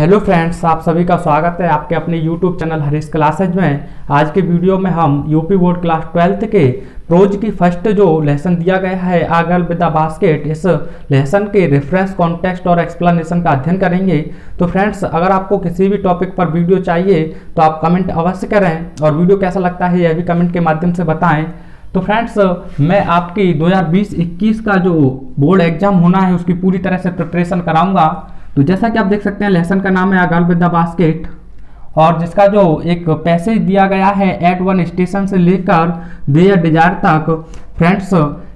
Hello friends आप सभी का स्वागत है आपके अपने यूट्यूब चैनल हरीश क्लासेज में। आज के वीडियो में हम यूपी बोर्ड क्लास ट्वेल्थ के प्रोज की फ़र्स्ट जो लेसन दिया गया है, आगल विद बास्केट इस लेसन के रेफरेंस कॉन्टेक्स्ट और एक्सप्लेनेशन का अध्ययन करेंगे। तो फ्रेंड्स अगर आपको किसी भी टॉपिक पर वीडियो चाहिए तो आप कमेंट अवश्य करें और वीडियो कैसा लगता है यह भी कमेंट के माध्यम से बताएँ। तो फ्रेंड्स मैं आपकी 2020-21 का जो बोर्ड एग्ज़ाम होना है, उसकी पूरी तरह से प्रिपरेशन कराऊँगा। तो जैसा कि आप देख सकते हैं लेसन का नाम है अगल विद द बास्केट। और जिसका जो एक पैसेज दिया गया है एट वन स्टेशन से लेकर देयर डिज़ायर तक फ्रेंड्स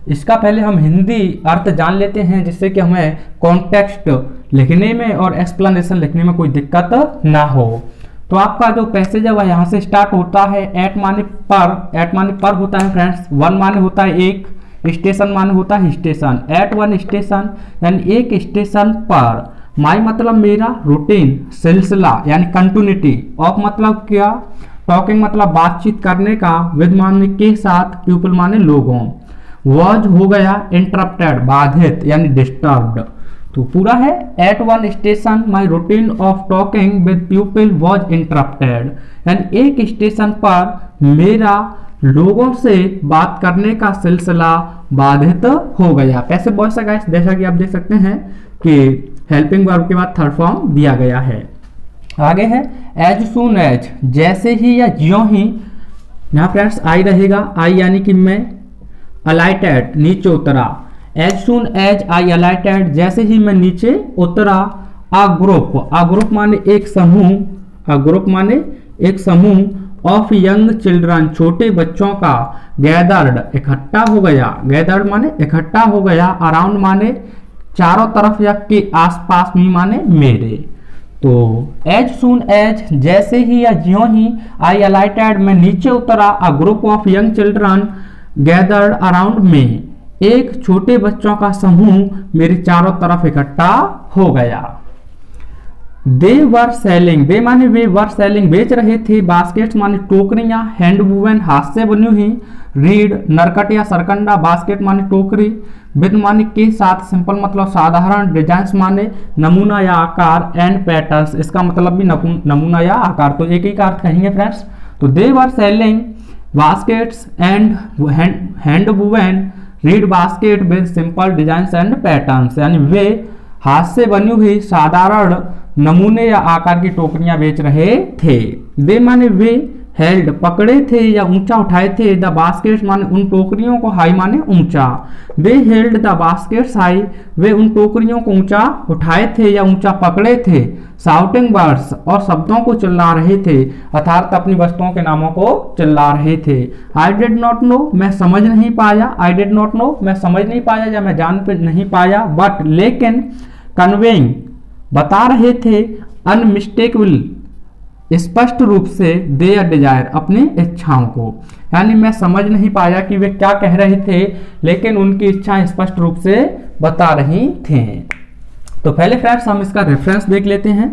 इसका पहले हम हिंदी अर्थ जान लेते हैं, जिससे कि हमें कॉन्टेक्स्ट लिखने में और एक्सप्लेनेशन लिखने में कोई दिक्कत ना हो। तो आपका जो पैसेज है, वह यहाँ से स्टार्ट होता है एट माने पर एट माने पर होता है फ्रेंड्स वन माने होता है एक स्टेशन माने होता है स्टेशन एट वन स्टेशन यानी एक स्टेशन पर। माई मतलब मेरा रूटीन सिलसिला, यानी कंटिन्यूटी ऑफ़ मतलब क्या? टॉकिंग मतलब बातचीत करने का विद माने के साथ पीपल माने लोगों. वॉज़ हो गया इंटरप्टेड बाधित, यानी डिस्टर्ब्ड तो पूरा है? At one station my routine of talking with people was interrupted यानी एक स्टेशन पर मेरा लोगों से बात करने का सिलसिला बाधित हो गया. कैसे बोल सका जैसा कि आप देख सकते हैं कि हेल्पिंग वर्ब के बाद थर्ड फॉर्म दिया गया है। आगे है एज सुन एज जैसे ही या ज्यो ही। यहाँ फ्रेंड्स आई रहेगा आई यानी कि मैं अलाइटेड नीचे उतरा। एज सुन एज आई अलाइटेड जैसे ही मैं नीचे उतरा आ ग्रुप आ ग्रुप माने एक समूह आ ग्रुप माने एक समूह ऑफ़ यंग चिल्ड्रन छोटे बच्चों का गैदर्ड इकट्ठा हो गया। गैदर्ड माने इकट्ठा हो गया अराउंड माने चारों तरफ़ या के आसपास में माने मेरे। तो एज सुन एज, जैसे ही या ज्यो ही आई अलाइटेड में नीचे उतरा a group of young children gathered around में एक छोटे बच्चों का समूह मेरे चारों तरफ़ इकट्ठा हो गया। दे वर सेलिंग दे माने वे वर सेलिंग बेच रहे थे बास्केट माने टोकरियाँ हैंड वूवन हाथ से बनी हुई रीड नरकट या सरकंडा बास्केट माने टोकरी। विद माने के साथ सिंपल मतलब साधारण डिज़ाइन माने नमूना या आकार एंड पैटर्न्स इसका मतलब भी नमूना या आकार। तो एक ही का अर्थ कहेंगे फ्रेंड्स तो they were selling baskets and hand woven reed basket with simple design and patterns यानी वे हाथ से बनी हुई साधारण नमूने या आकार की टोकरियाँ बेच रहे थे। दे माने वे हेल्ड पकड़े थे या ऊँचा उठाए थे, द बास्केट्स माने उन टोकरियों को हाई माने ऊँचा। They held the baskets high, वे उन टोकरियों को ऊँचा उठाए थे या ऊँचा पकड़े थे। साउटिंग वर्ड्स और शब्दों को चिल्ला रहे थे, अर्थात अपनी वस्तुओं के नामों को चिल्ला रहे थे। आई डिड नॉट नो मैं समझ नहीं पाया। आई डिड नॉट नो मैं समझ नहीं पाया या मैं जान नहीं पाया। बट लेकिन कन्वेइंग बता रहे थे अनमिस्टेकबल स्पष्ट रूप से दे डिज़ायर अपनी इच्छाओं को। यानी मैं समझ नहीं पाया कि वे क्या कह रहे थे, लेकिन उनकी इच्छाएँ स्पष्ट रूप से बता रही थी। तो पहले फ्रेंड्स हम इसका रेफरेंस देख लेते हैं।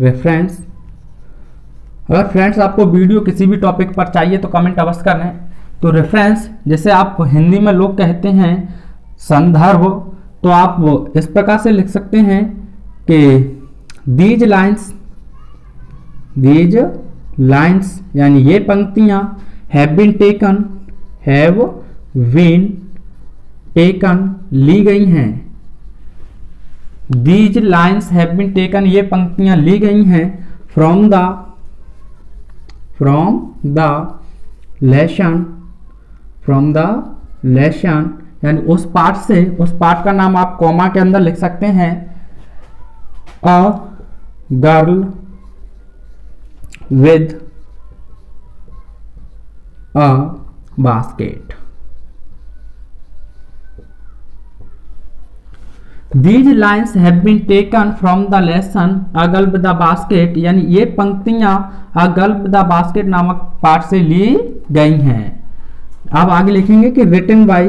रेफरेंस अगर फ्रेंड्स आपको वीडियो किसी भी टॉपिक पर चाहिए तो कमेंट अवश्य करें तो रेफरेंस जैसे आप हिंदी में लोग कहते हैं, संदर्भ तो आप इस प्रकार से लिख सकते हैं कि दीज लाइन्स दीज लाइन्स यानी ये पंक्तियाँ have been taken have been taken ली गई हैं। These lines have been taken ये पंक्तियाँ ली गई हैं from the from the lesson from the lesson यानी उस पार्ट से, उस पार्ट का नाम आप कॉमा के अंदर लिख सकते हैं। A girl with a basket these lines have been taken from the lesson a girl with the basket यानी ये पंक्तियाँ a girl with the basket नामक पार्ट से ली गई हैं अब आगे लिखेंगे कि written by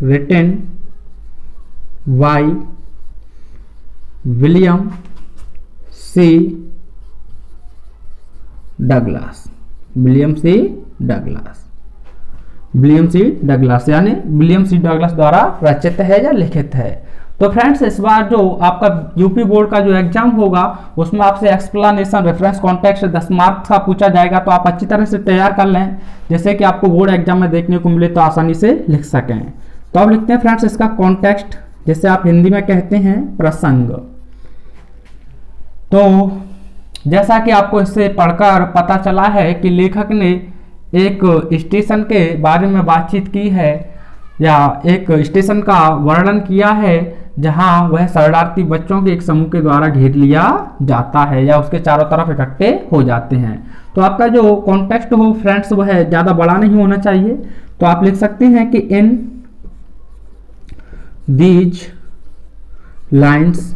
written by William C. Douglas, William C Douglas. William C Douglas यानी विलियम सी डगलास द्वारा रचित है या लिखित है। तो फ्रेंड्स, इस बार जो आपका यूपी बोर्ड का जो एग्ज़ाम होगा, उसमें आपसे एक्सप्लेनेशन रेफरेंस कॉन्टेक्स्ट दस मार्क्स का पूछा जाएगा तो आप अच्छी तरह से तैयार कर लें जैसे कि आपको बोर्ड एग्ज़ाम में देखने को मिले तो आसानी से लिख सकें। तो अब लिखते हैं फ्रेंड्स इसका कॉन्टेक्स्ट जैसे आप हिंदी में कहते हैं प्रसंग। तो जैसा कि आपको इससे पढ़कर पता चला है कि लेखक ने एक स्टेशन के बारे में बातचीत की है, या एक स्टेशन का वर्णन किया है, जहाँ वह शरणार्थी बच्चों के एक समूह के द्वारा घेर लिया जाता है, या उसके चारों तरफ़ इकट्ठे हो जाते हैं। तो आपका जो कॉन्टेक्स्ट हो फ्रेंड्स वह ज़्यादा बड़ा नहीं होना चाहिए। तो आप लिख सकते हैं कि in these lines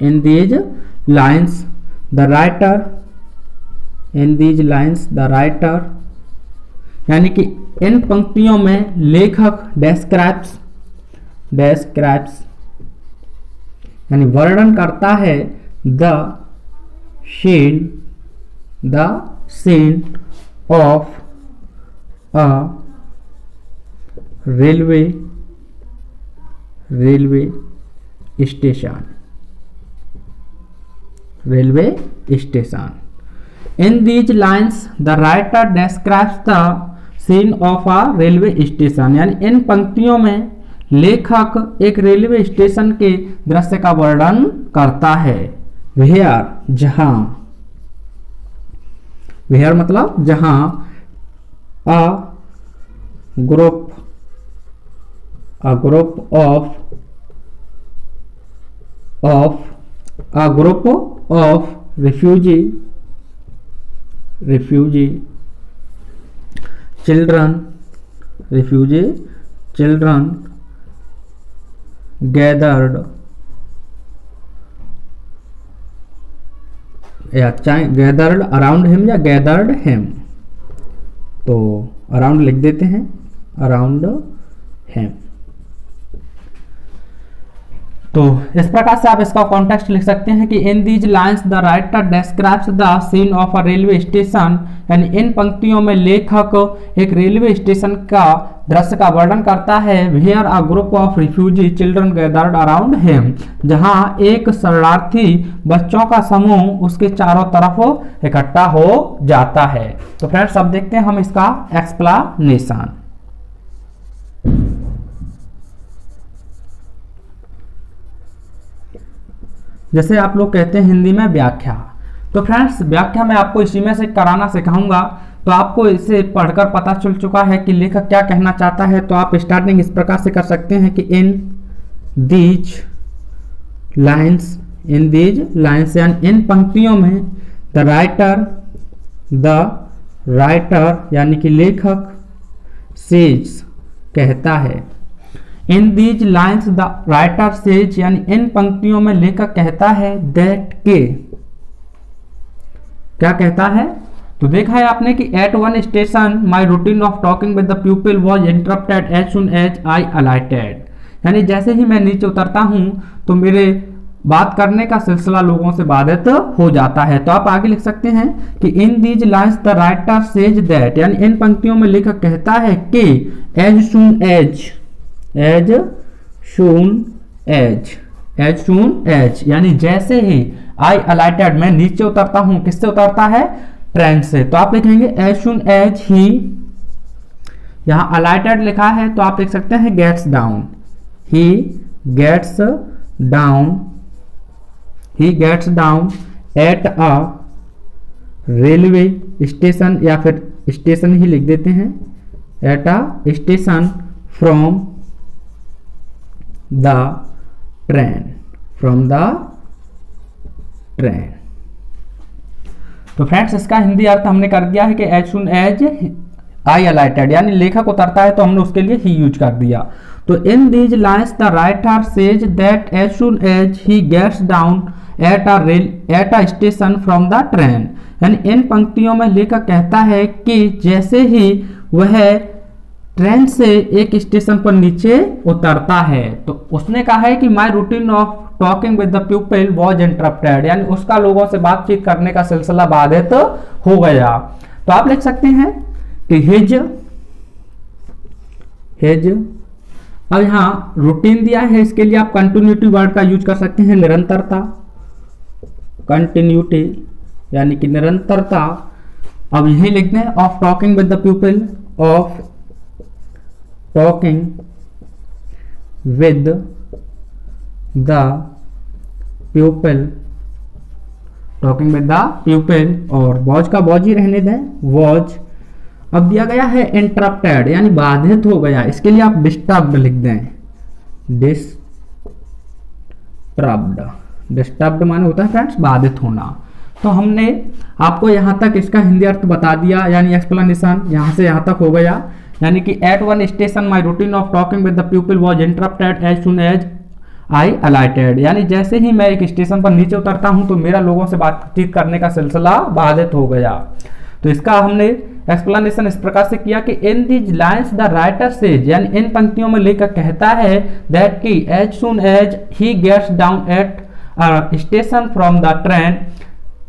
in these lines the writer in these lines the writer यानी कि इन पंक्तियों में लेखक डेस्क्राइब्स डेस्क्राइब्स यानी वर्णन करता है the scene the scene of a railway railway station railway station in these lines the writer describes the scene of a railway station यानी इन पंक्तियों में लेखक एक रेलवे स्टेशन के दृश्य का वर्णन करता है। वेयर जहाँ। वेयर मतलब जहाँ। A group a group of of a group of refugee refugee children refugee children gathered, या गैदर्ड अराउंड हिम या गैदर्ड हिम तो अराउंड लिख देते हैं अराउंड हिम तो इस प्रकार से आप इसका कॉन्टेक्स्ट लिख सकते हैं कि in these lines the writer describes the scene of a railway station यानी इन पंक्तियों में लेखक एक रेलवे स्टेशन का दृश्य का वर्णन करता है। Where a group of refugee children gathered around him जहाँ एक शरणार्थी बच्चों का समूह उसके चारों तरफ़ इकट्ठा हो जाता है। तो फ्रेंड्स अब देखते हैं हम इसका एक्सप्लानेशन जैसे आप लोग कहते हैं हिंदी में व्याख्या। तो फ्रेंड्स व्याख्या मैं आपको इसी में से कराना सिखाऊँगा। तो आपको इसे पढ़कर पता चल चुका है कि लेखक क्या कहना चाहता है। तो आप स्टार्टिंग इस प्रकार से कर सकते हैं कि in these lines in these lines यानी इन पंक्तियों में द राइटर द राइटर यानी कि लेखक सेज कहता है। In these lines the writer says यानी इन पंक्तियों में लेखक कहता है दैट के। क्या कहता है? तो देखा है आपने कि at one station my routine of talking with the people was interrupted as soon as I alighted यानी जैसे ही मैं नीचे उतरता हूँ तो मेरे बात करने का सिलसिला लोगों से बाधित हो जाता है। तो आप आगे लिख सकते हैं कि in these lines the writer says that यानी इन पंक्तियों में लेखक कहता है कि as soon as as soon as as soon as यानी जैसे ही आई अलाइटेड मैं नीचे उतरता हूँ, किससे उतरता है? ट्रेन से। तो आप लिखेंगे एज शून एज ही। यहाँ अलाइटेड लिखा है तो आप लिख सकते हैं gets down he gets down he gets down at a railway station या फिर स्टेशन ही लिख देते हैं. At a station from the train from the train तो फ्रेंड्स इसका हिंदी अर्थ हमने कर दिया है कि as soon as I alighted यानी लेखक उतरता है तो हमने उसके लिए ही यूज़ कर दिया। तो in these lines the writer says that as soon as he gets down at a rail at a station from the train यानी इन पंक्तियों में लेखक कहता है कि जैसे ही वह ट्रेन से एक स्टेशन पर नीचे उतरता है। तो उसने कहा है कि my routine of talking with the people was interrupted यानी उसका लोगों से बातचीत करने का सिलसिला बाधित तो हो गया। तो आप लिख सकते हैं कि हिज हिज अब यहाँ रूटीन दिया है, इसके लिए आप कंटिन्यूटी वर्ड का यूज़ कर सकते हैं, निरंतरता। कंटिन्यूटी यानी कि निरंतरता। अब यही लिखते हैं of talking with the people of talking with the people talking with the people और वॉच का वॉच ही रहने दें। वॉच अब दिया गया है इंटरप्टेड यानी बाधित हो गया। इसके लिए आप डिस्टर्ब्ड लिख दें। डिस्टर्ब्ड डिस्टर्ब्ड माने होता है फ्रेंड्स बाधित होना। तो हमने आपको यहाँ तक इसका हिंदी अर्थ बता दिया, यानी एक्सप्लेनेशन यहाँ से यहाँ तक हो गया। यानी कि at one station my routine of talking with the people was interrupted as soon as I alighted यानी जैसे ही मैं एक स्टेशन पर नीचे उतरता हूँ तो मेरा लोगों से बातचीत करने का सिलसिला बाधित हो गया। तो इसका हमने एक्सप्लेनेशन इस प्रकार से किया कि in these lines the writer says यानी इन पंक्तियों में लेकर कहता है दैट कि as soon as he gets down at station from the train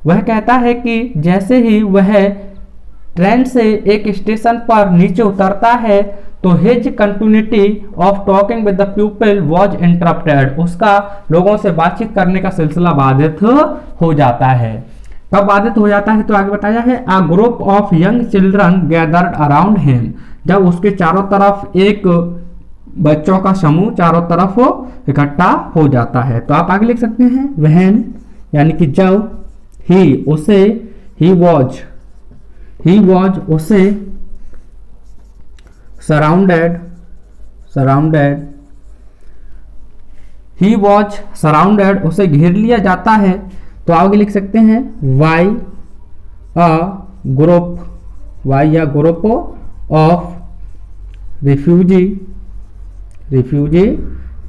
वह कहता है कि जैसे ही वह ट्रेन से एक स्टेशन पर नीचे उतरता है तो his continuity of talking with the people was interrupted उसका लोगों से बातचीत करने का सिलसिला बाधित हो जाता है। कब बाधित हो जाता है तो आगे बताया है a group of young children gathered around him जब उसके चारों तरफ़ एक बच्चों का समूह चारों तरफ़ इकट्ठा हो जाता है। तो आप आगे लिख सकते हैं, वहन, यानी कि जब ही उसे ही वॉज़ ही वॉज़ उसे surrounded surrounded he was surrounded उसे घेर लिया जाता है। तो आगे लिख सकते हैं वाई अ ग्रुप वाई या group of refugee refugee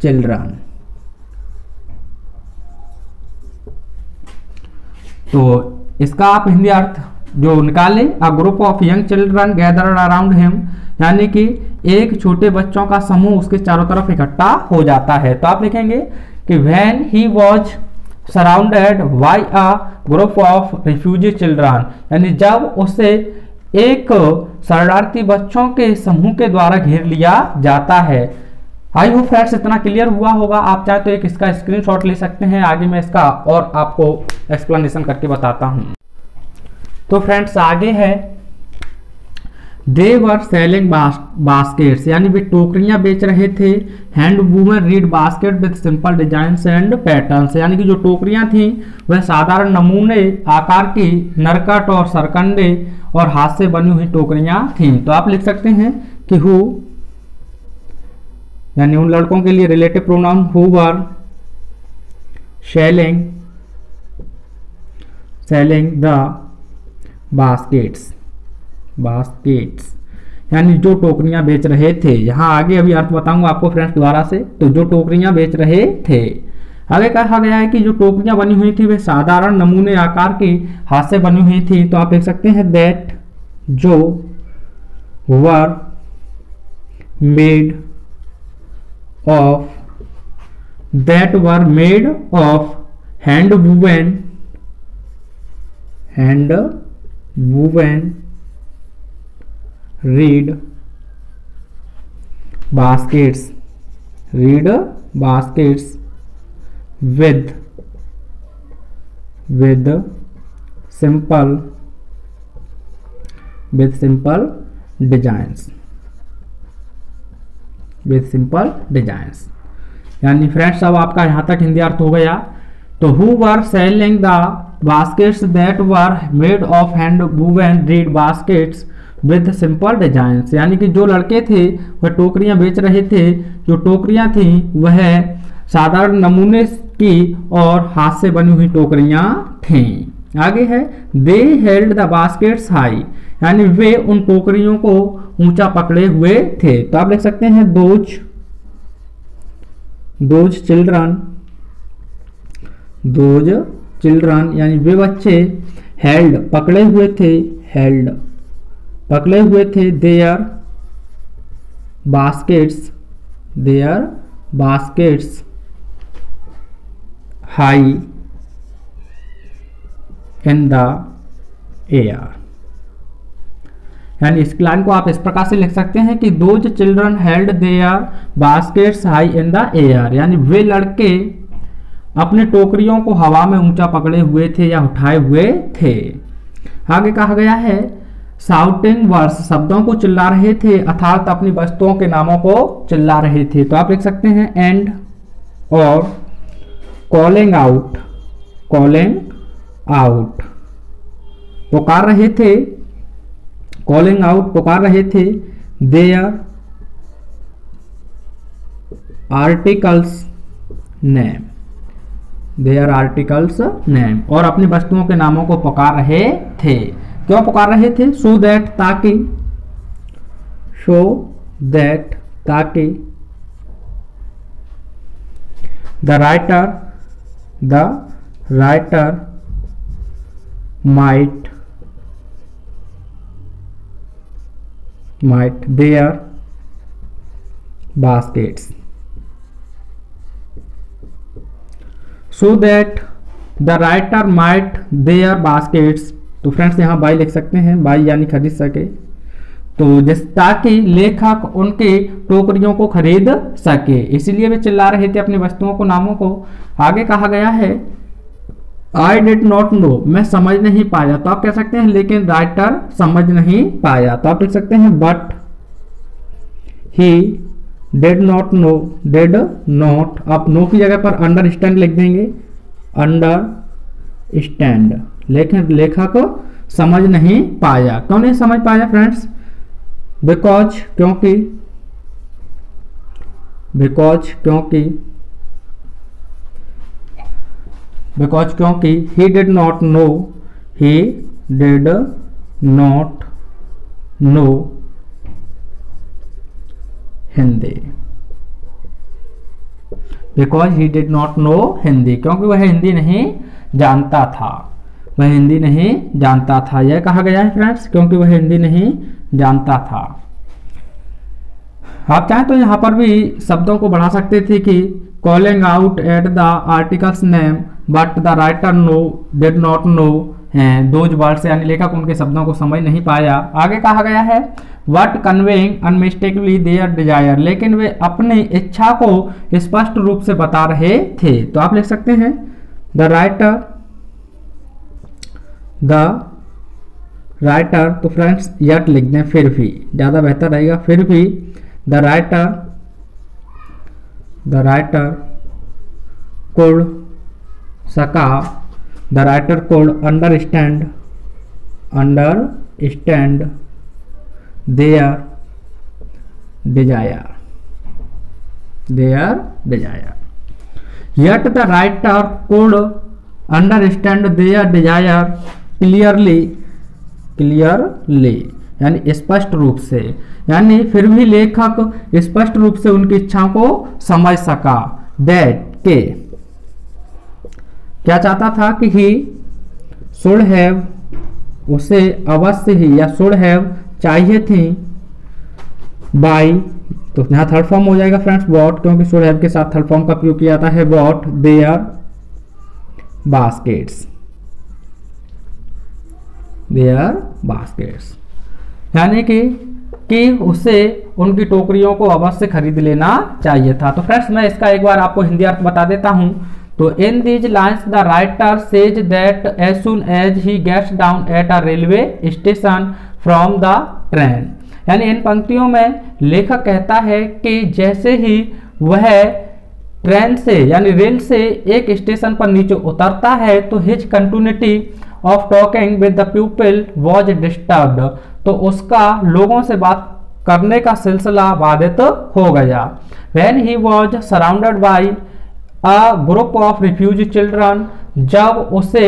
children तो इसका आप हिंदी अर्थ जो निकालें। A group of young children gather around him यानी कि एक छोटे बच्चों का समूह उसके चारों तरफ़ इकट्ठा हो जाता है। तो आप लिखेंगे कि when he was surrounded by a group of refugee children यानी जब उसे एक शरणार्थी बच्चों के समूह के द्वारा घेर लिया जाता है। आई होप फ्रेंड्स इतना क्लियर हुआ होगा। आप चाहे तो एक इसका स्क्रीनशॉट ले सकते हैं। आगे मैं इसका और आपको एक्सप्लेनेशन करके बताता हूँ। तो फ्रेंड्स आगे है। दे वर सेलिंग बास्केट्स यानी वे टोकरियाँ बेच रहे थे। Hand woven reed basket with simple design and patterns यानी कि जो टोकरियाँ थी, वह साधारण नमूने, आकार की नरकट और सरकंडे और हाथ से बनी हुई टोकरियाँ थी। तो आप लिख सकते हैं कि हु यानी उन लड़कों के लिए relative pronoun who were selling selling the baskets baskets यानी जो टोकरियाँ बेच रहे थे, यहाँ आगे अभी अर्थ बताऊँगा आपको फ्रेंड्स द्वारा से तो जो टोकरियाँ बेच रहे थे, आगे कहा गया है कि जो टोकरियाँ बनी हुई थी, वे साधारण नमूने आकार की हाथ से बनी हुई थी तो आप देख सकते हैं दैट जो were made of that were made of hand woven hand woven reed baskets reed baskets with with simple with simple designs, with simple designs. यानी फ्रेंड्स, अब आपका यहाँ तक हिंदी अर्थ हो गया। तो who were selling the baskets that were made of hand woven reed baskets with simple design यानी कि जो लड़के थे, वह टोकरियाँ बेच रहे थे। जो टोकरियाँ थी, वह साधारण नमूने की और हाथ से बनी हुई टोकरियाँ थीं। आगे है they held the baskets high यानी वे उन टोकरियों को ऊँचा पकड़े हुए थे। तो आप लिख सकते हैं, those those children, those children यानी वे बच्चे हेल्ड पकड़े हुए थे हेल्ड पकड़े हुए थे their baskets their baskets high in the air यानी इस लाइन को आप इस प्रकार से लिख सकते हैं कि those children held their baskets high in the air यानी वे लड़के अपने टोकरियों को हवा में ऊँचा पकड़े हुए थे या उठाए हुए थे। आगे कहा गया है साउटिंग वर्ड्स शब्दों को चिल्ला रहे थे, अर्थात अपनी वस्तुओं के नामों को चिल्ला रहे थे। तो आप लिख सकते हैं, एंड और कॉलिंग आउट कॉलिंग आउट। पुकार रहे थे, कॉलिंग आउट पुकार रहे थे। Their articles name. Their articles name और अपनी वस्तुओं के नामों को पुकार रहे थे। क्यों पुकार रहे थे? सो दैट ताकि शो दैट ताकि the writer the writer might might their baskets. So that the writer might their baskets. तो फ्रेंड्स यहाँ बाई लिख सकते हैं। बाई यानी खरीद सके। तो जिस ताकि लेखक उनके टोकरियों को खरीद सके। इसीलिए वे चिल्ला रहे थे अपनी वस्तुओं को, नामों को। आगे कहा गया है आई डिड नॉट नो मैं समझ नहीं पाया। तो आप कह सकते हैं, लेकिन राइटर समझ नहीं पाया। तो आप लिख सकते हैं but he did not know did not आप नो की जगह पर अंडर स्टैंड लिख देंगे। अंडर स्टैंड लेकिन लेखक समझ नहीं पाया। क्यों नहीं समझ पाया फ्रेंड्स बिकॉज़ क्योंकि बिकॉज़ क्योंकि बिकॉज़ क्योंकि he did not know he did not know Hindi. Because he did not know Hindi, क्योंकि वह हिंदी नहीं जानता था। वह हिंदी नहीं जानता था। यह कहा गया है फ्रेंड्स क्योंकि वह हिंदी नहीं जानता था। आप चाहें तो यहाँ पर भी शब्दों को बढ़ा सकते थे कि calling out at the articles name but the writer no did not know हैं। दो वर्ड से यानी लेखक उनके शब्दों को समझ नहीं पाया। आगे कहा गया है but conveying unmistakably their desire लेकिन वे अपनी इच्छा को स्पष्ट रूप से बता रहे थे। तो आप लिख सकते हैं द राइटर द राइटर तो फ्रेंड्स यट लिख दें फिर भी। ज़्यादा बेहतर रहेगा, फिर भी। The writer the writer could सका the writer could understand understand their desire their desire yet the writer could understand their desire clearly clearly, यानी स्पष्ट रूप से। यानी फिर भी लेखक स्पष्ट रूप से उनकी इच्छाओं को समझ सका। दैट के। क्या चाहता था कि ही शुड हैव, उसे अवश्य ही, या शुड हैव चाहिए थी? बाई तो यहाँ थर्ड फॉर्म हो जाएगा फ्रेंड्स वॉट क्योंकि शुड हैव के साथ थर्ड फॉर्म का उपयोग किया जाता है what they are baskets they are baskets यानी कि कि उसे, उनकी टोकरियों को अवश्य खरीद लेना चाहिए था। तो फ्रेंड्स मैं इसका एक बार आपको हिंदी अर्थ बता देता हूँ। तो in these lines the writer says that as soon as he gets down at a railway station from the train यानी इन पंक्तियों में लेखक कहता है कि जैसे ही वह ट्रेन से, यानी रेल से एक स्टेशन पर नीचे उतरता है तो his continuity of talking with the people was disturb तो उसका लोगों से बात करने का सिलसिला बाधित हो गया। When he was surrounded by a group of refugee children, जब उसे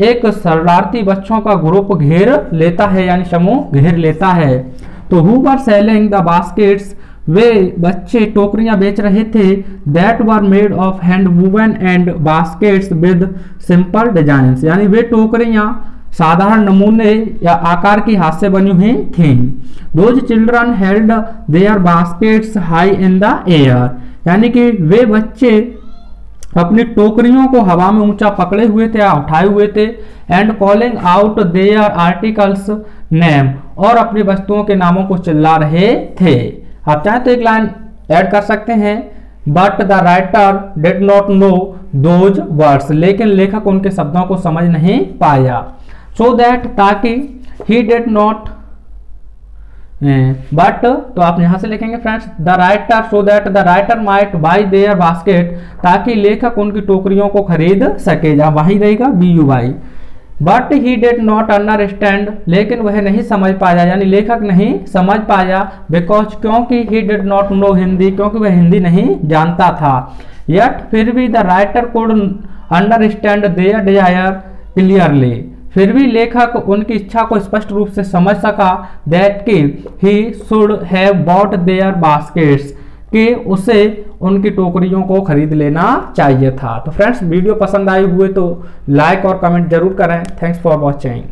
एक शरणार्थी बच्चों का ग्रुप घेर लेता है, यानी समूह घेर लेता है तो who were selling the baskets वे बच्चे टोकरियाँ बेच रहे थे। That were made of hand woven and baskets with simple design यानी वे टोकरियाँ साधारण नमूने या आकार की हाथ से बनी हुई थी। Those children held their baskets high in the air यानी कि वे बच्चे अपनी टोकरियों को हवा में ऊँचा पकड़े हुए थे या उठाए हुए थे and calling out their articles name और अपनी वस्तुओं के नामों को चिल्ला रहे थे। आप चाहें तो एक लाइन ऐड कर सकते हैं but the writer did not know those words लेकिन लेखक उनके शब्दों को समझ नहीं पाया। सो so दैट ताकि ही डिड नॉट बट तो आप यहाँ से लिखेंगे friends the writer so that the writer might buy their basket ताकि लेखक उनकी टोकरियों को खरीद सके। जहाँ वही रहेगा B U buy but he did not understand लेकिन वह नहीं समझ पाया, यानी लेखक नहीं समझ पाया बिकॉज़ क्योंकि he did not know Hindi, क्योंकि वह हिंदी नहीं जानता था। यट फिर भी the writer could understand their desire clearly फिर भी लेखक उनकी इच्छा को स्पष्ट रूप से समझ सका। दैट कि he should have bought their baskets कि उसे उनकी टोकरियों को खरीद लेना चाहिए था। तो फ्रेंड्स वीडियो पसंद आई हुए तो लाइक और कमेंट ज़रूर करें। Thanks for watching